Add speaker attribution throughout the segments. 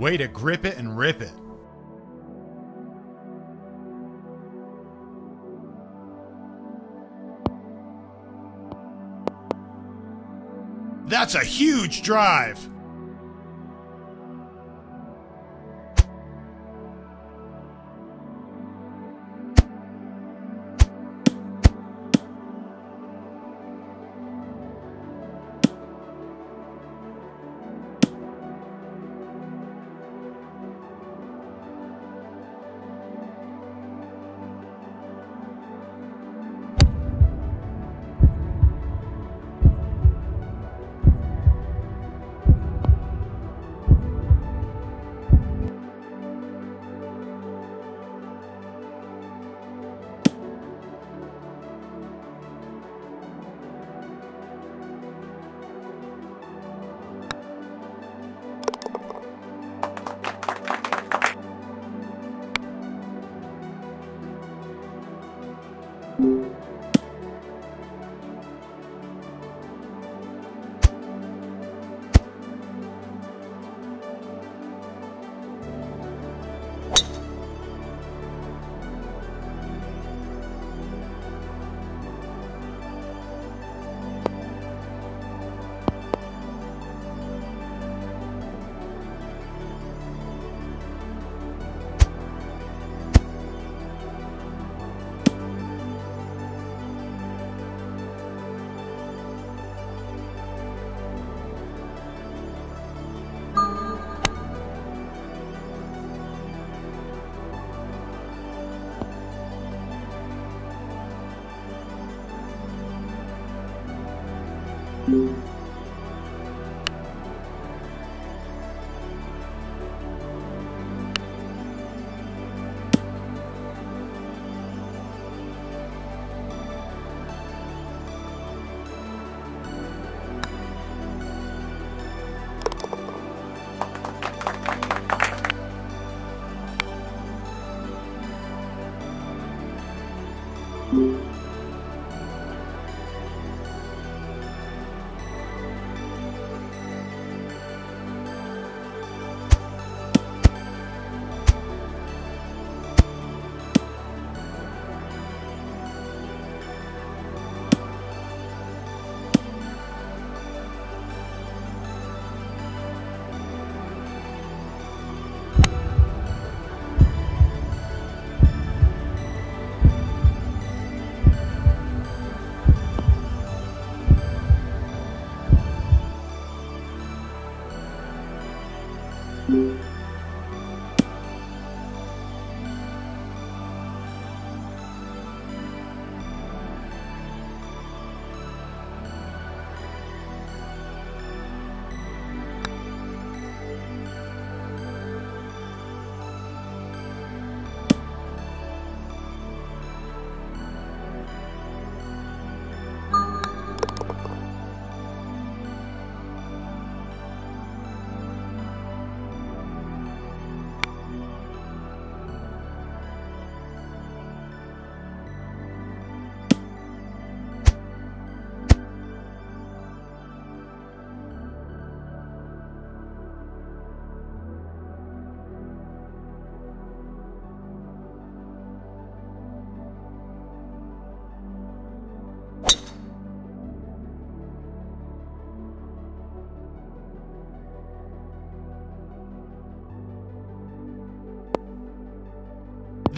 Speaker 1: Way to grip it and rip it. That's a huge drive.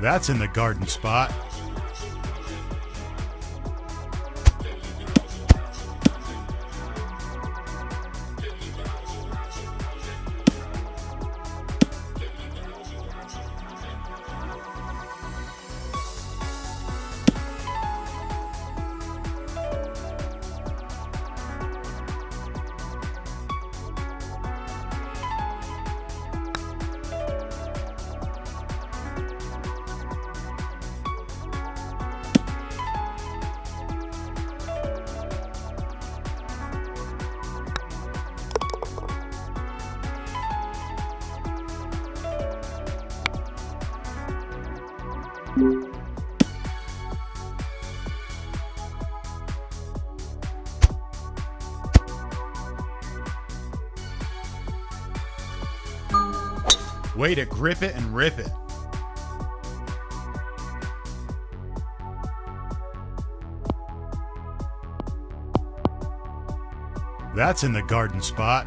Speaker 1: That's in the garden spot. Way to grip it and rip it. That's in the garden spot.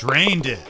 Speaker 1: Drained it.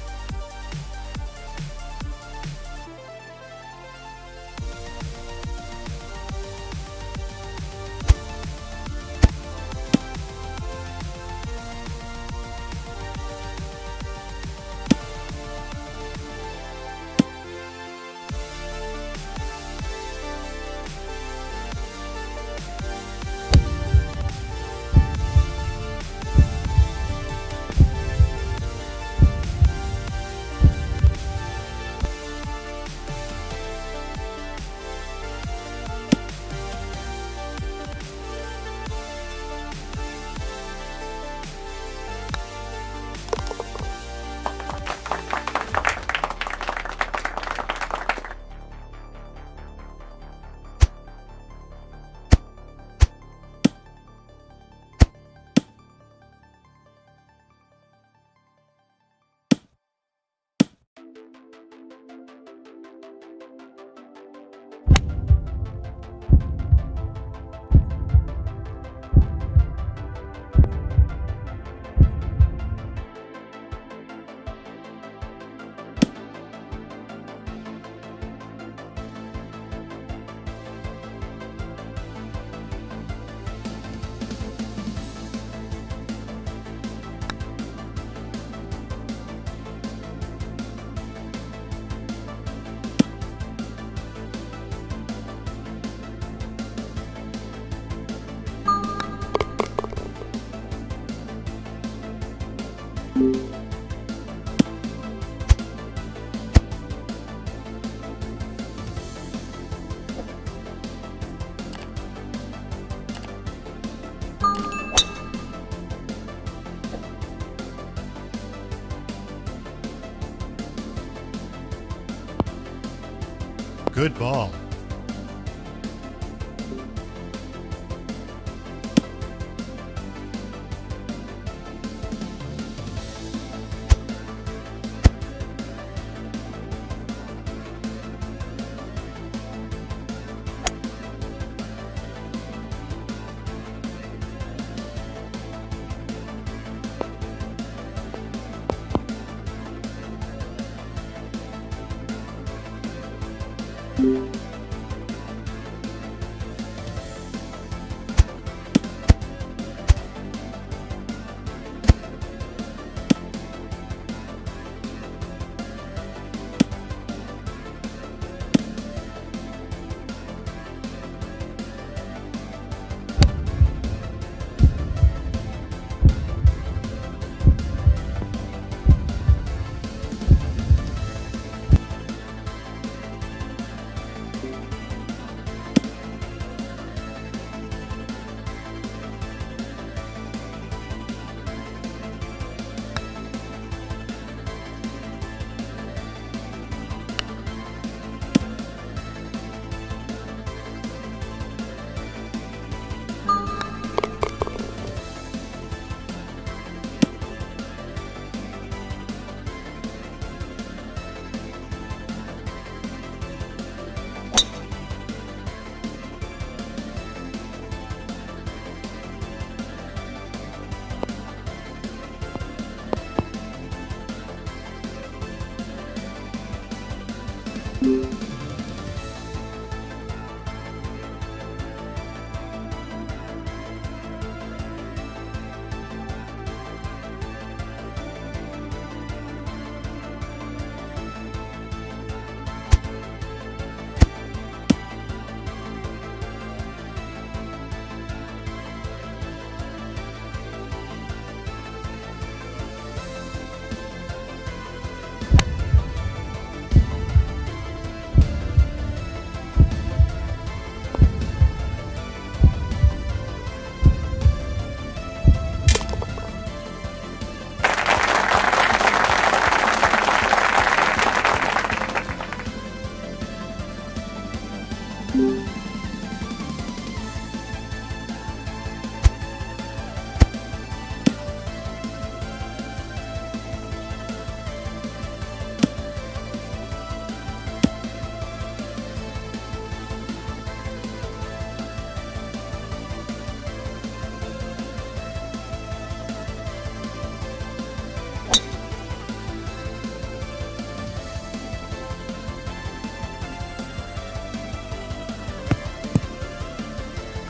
Speaker 1: Good ball.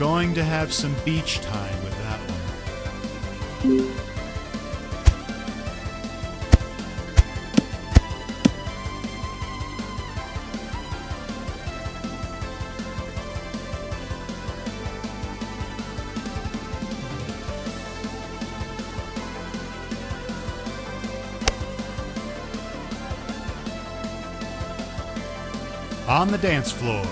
Speaker 1: Going to have some beach time with that one. On the dance floor,